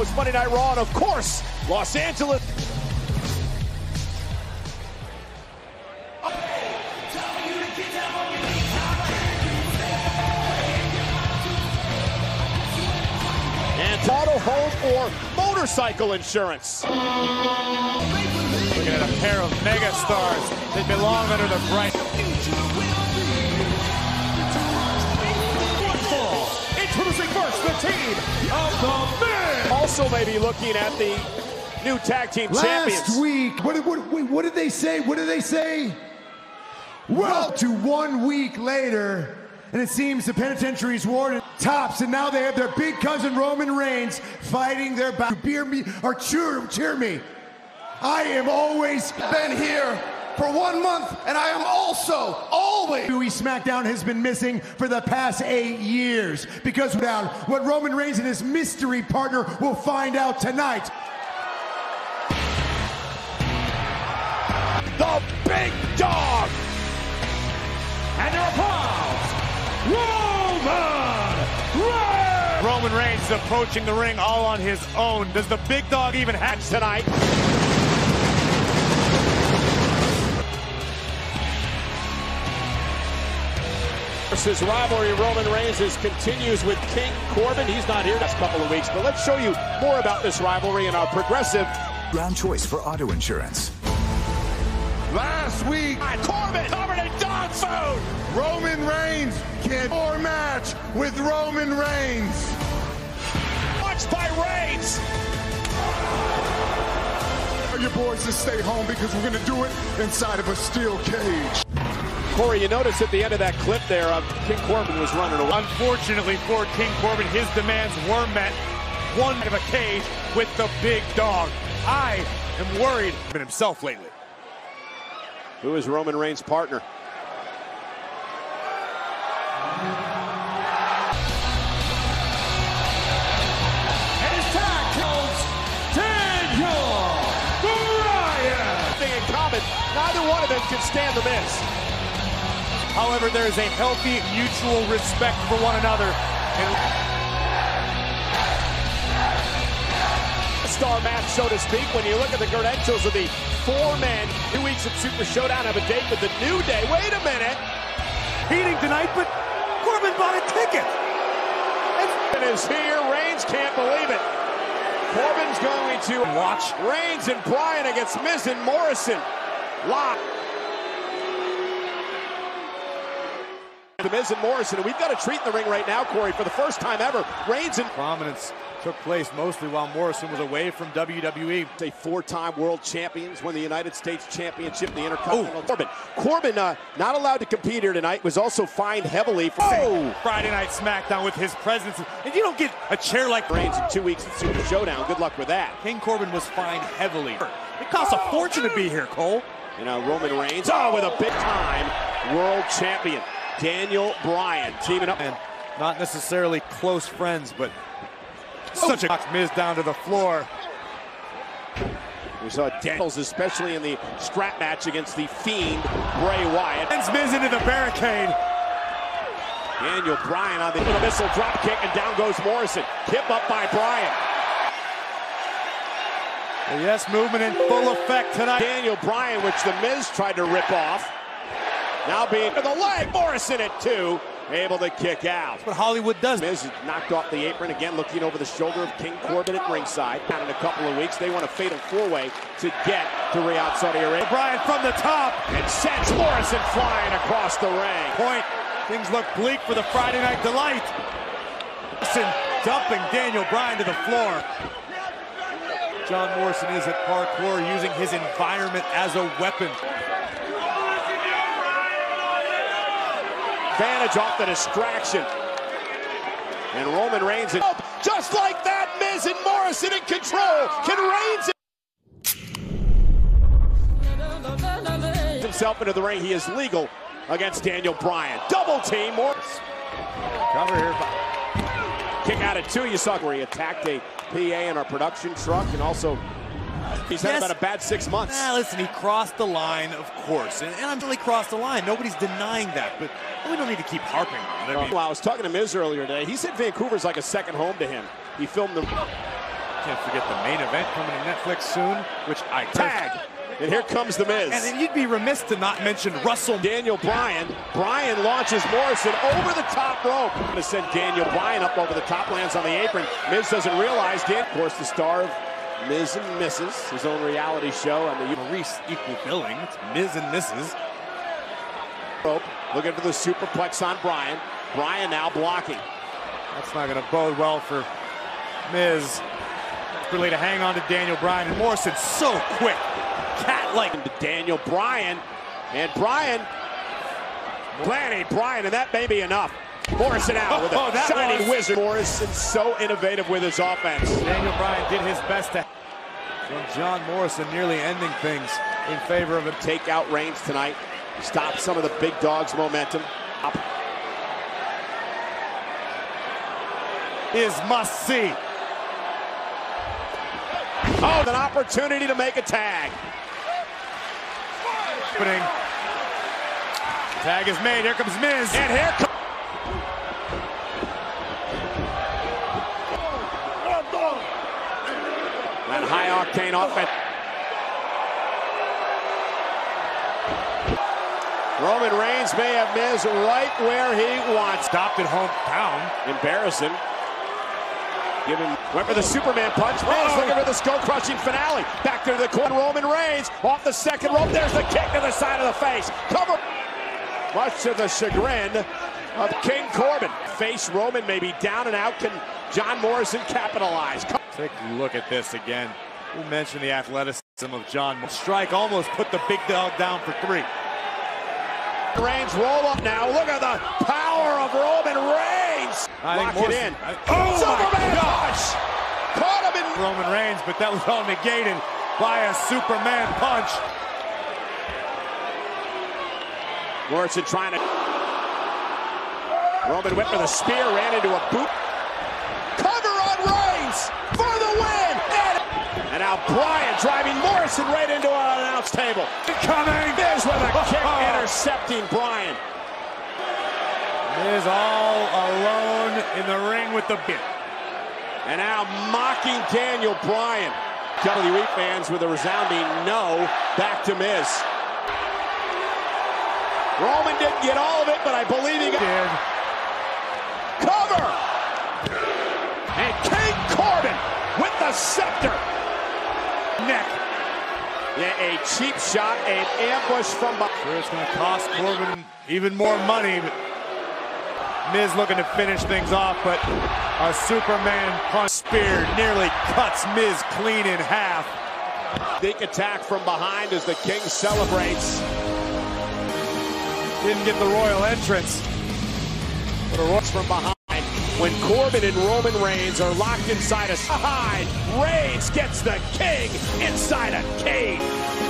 host Monday Night Raw, and of course, Los Angeles. And auto, home, or motorcycle insurance. Looking at a pair of megastars that belong under the bright. Introducing first the team of the men. Also, maybe looking at the new tag team Last champions. week, what, what, what did they say? What did they say? Well, to one week later, and it seems the penitentiary's warden tops, and now they have their big cousin Roman Reigns fighting their battle. Beer me or cheer, cheer me. I am always been here for one month, and I am also always. WWE SmackDown has been missing for the past eight years because down what Roman Reigns and his mystery partner will find out tonight. The big dog. And your applause, Roman Reigns! Roman Reigns is approaching the ring all on his own. Does the big dog even hatch tonight? Versus rivalry, Roman Reigns is continues with King Corbin. He's not here next couple of weeks, but let's show you more about this rivalry in our progressive. Round choice for auto insurance. Last week, Corbin covered in dog food. Roman Reigns can't or match with Roman Reigns. Watched by Reigns. Your boys to stay home because we're gonna do it inside of a steel cage. Corey, you notice at the end of that clip there, uh, King Corbin was running away. Unfortunately for King Corbin, his demands were met. One out of a cage with the big dog. I am worried about himself lately. Who is Roman Reigns' partner? And his Daniel Bryan. Thing in common, neither one of them can stand the miss. However, there is a healthy mutual respect for one another. And Star match, so to speak. When you look at the credentials of the four men, two weeks of Super Showdown have a date with the New Day. Wait a minute. heating tonight, but Corbin bought a ticket. Corbin is here. Reigns can't believe it. Corbin's going to watch Reigns and Bryan against Miz and Morrison. Live. The Miz and Morrison, and we've got a treat in the ring right now, Corey, for the first time ever. Reigns and Prominence took place mostly while Morrison was away from WWE. a four-time world champions, won the United States Championship, the Intercontinental. Corbin, Corbin, uh, not allowed to compete here tonight, was also fined heavily for. Oh! Friday Night SmackDown with his presence. And you don't get a chair like Reigns in two weeks at Super Showdown. Good luck with that. King Corbin was fined heavily. It costs a fortune to be here, Cole. You know, Roman Reigns, oh, with a big-time world champion, Daniel Bryan, teaming up. And not necessarily close friends, but such a oh. knocks Miz down to the floor. We saw Daniels, especially in the strap match against the Fiend, Bray Wyatt. Sends Miz into the barricade. Daniel Bryan on the, missile drop kick, and down goes Morrison. Hip up by Bryan. The yes movement in full effect tonight. Daniel Bryan, which the Miz tried to rip off. Now being to the leg, Morrison at two, able to kick out. That's what Hollywood does. Miz is knocked off the apron again, looking over the shoulder of King Corbin at ringside. Down in a couple of weeks, they want a fatal four-way to get to Riyadh, Saudi Arabia. Bryan from the top. And sends Morrison flying across the ring. Point. Things look bleak for the Friday Night Delight. Morrison dumping Daniel Bryan to the floor. John Morrison is at parkour using his environment as a weapon. Advantage off the distraction. And Roman Reigns, in- just like that, Miz and Morrison in control. Can Reigns himself into the ring? He is legal against Daniel Bryan. Double team, Morrison. Cover here. Kick out of two. You saw where he attacked a PA in our production truck, and also he's had Yes. about a bad six months. Ah, listen, he crossed the line, of course. And, and I'm really crossed the line. Nobody's denying that. But we don't need to keep harping on it. I mean, Well, I was talking to Miz earlier today. He said Vancouver's like a second home to him. He filmed the Can't forget the main event coming to Netflix soon, which I Tag. And here comes The Miz. And then you'd be remiss to not mention Russell. Daniel Bryan. Bryan launches Morrison over the top rope. Going to send Daniel Bryan up over the top, lands on the apron. Miz doesn't realize. Dan, of course, the star of Miz and Mrs. His own reality show on the Maryse equal billing. It's Miz and Mrs. rope. Looking for the superplex on Bryan. Bryan now blocking. That's not going to bode well for Miz. Really to hang on to Daniel Bryan and Morrison so quick. Cat-like. Him to Daniel Bryan. And Bryan planning Bryan, and that may be enough. Morrison out with a Oh, that shining was- wizard. Morrison so innovative with his offense. Daniel Bryan did his best to from John Morrison nearly ending things in favor of him. Take out Reigns tonight. Stop some of the big dogs' momentum. Up. Is must see. Oh, an opportunity to make a tag. Opening. Tag is made. Here comes Miz. And here comes. That high octane offense. Roman Reigns may have Miz right where he wants. stopped at hometown. Embarrassing. Give him, went for the Superman punch. Miz Uh-oh. looking for the skull crushing finale. Back to the corner. Roman Reigns off the second rope. There's the kick to the side of the face. Cover. Much to the chagrin of King Corbin. Face Roman may be down and out. Can John Morrison capitalize? Take a look at this again. We mentioned the athleticism of John. Strike almost put the big dog down for three. Reigns roll up now. Look at the power of Roman Reigns. I think Lock it in. I- oh Superman my punch. Caught him in. Roman Reigns, but that was all negated by a Superman punch. Morrison trying to. Roman went for the spear, ran into a boot. Cover on Reigns for the win. And, and now Bryan driving Morrison right into an announce table. Coming. Miz with a kick intercepting Bryan. Is all alone in the ring with the bit. And now mocking Daniel Bryan. WWE fans with a resounding no. Back to Miz. Roman didn't get all of it, but I believe he got Did. cover. And King Corbin with the scepter. Neck. Yeah, a cheap shot, an ambush from behind. Sure, it's going to cost Corbin even more money. But Miz looking to finish things off, but a Superman punch spear nearly cuts Miz clean in half. Big attack from behind as the King celebrates. Didn't get the royal entrance. But a rush from behind. When Corbin and Roman Reigns are locked inside a side, Reigns gets the King inside a cage.